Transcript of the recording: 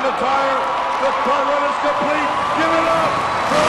McIntyre. The program is complete. Give it up